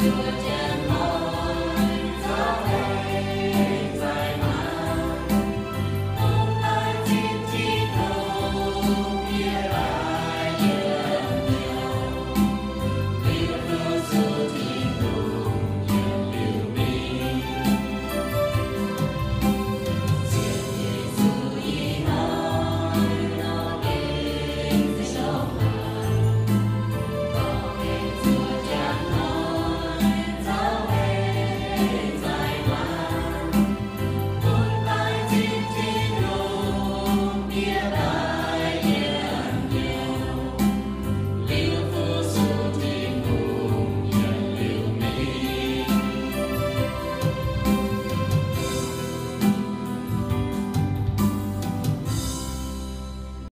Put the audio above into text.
good. Yeah.